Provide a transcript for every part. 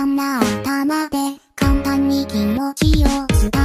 頭で簡単に気持ちを伝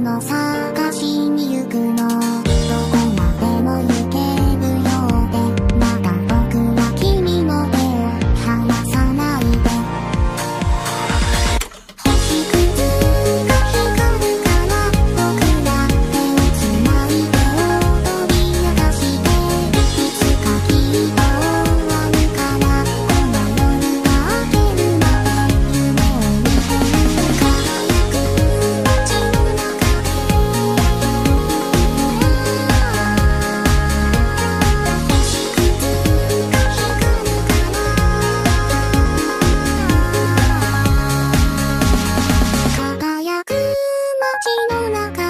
のさ街の中